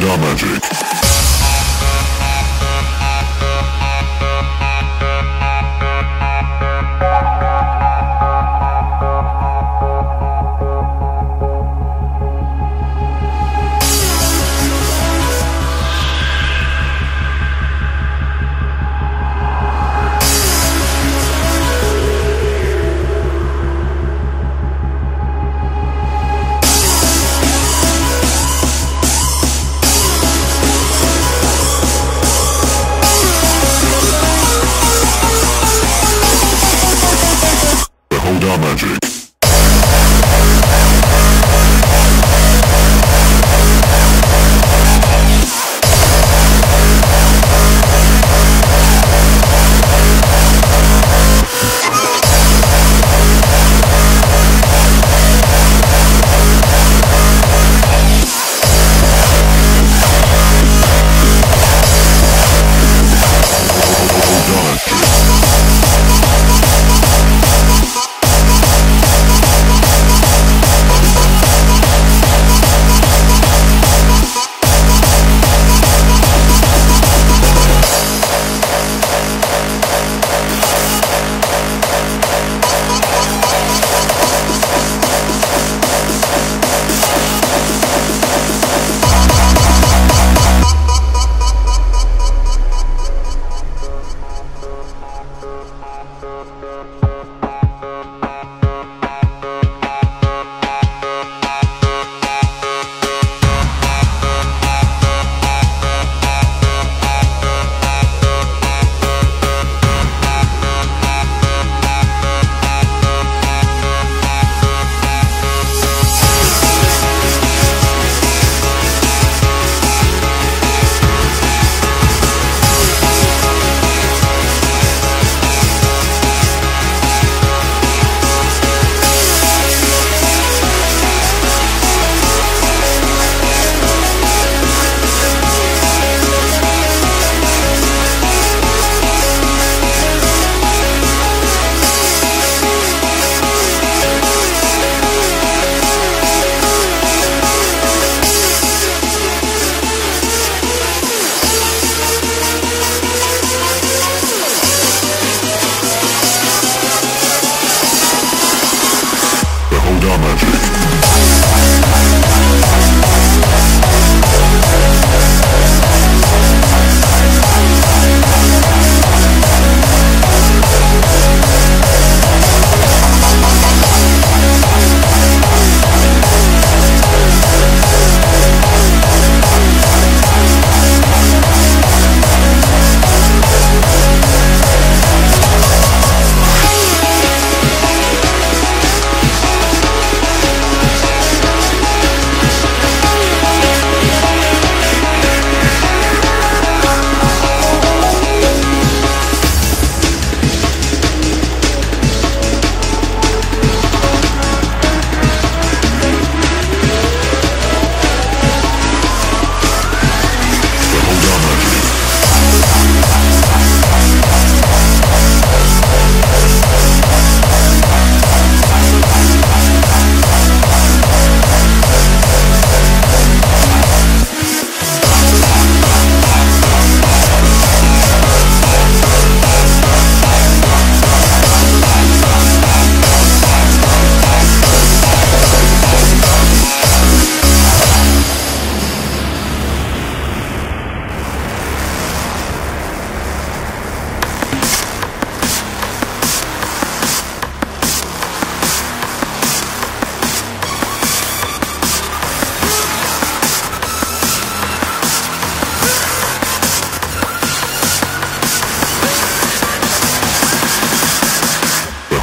Dark Magic. Honda Magic.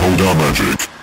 Hold our magic.